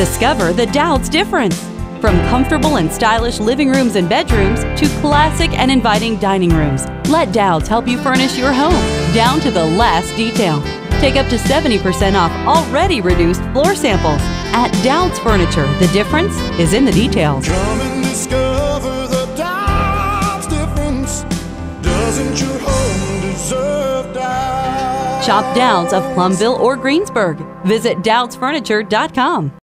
Discover the Dowd's difference. From comfortable and stylish living rooms and bedrooms to classic and inviting dining rooms, let Dowd's help you furnish your home down to the last detail. Take up to 70% off already reduced floor samples. At Dowd's Furniture, the difference is in the details. Come and discover the Dowd's difference. Doesn't your home deserve Dowd's? Shop Dowd's of Plumville or Greensburg. Visit Dowd'sFurniture.com.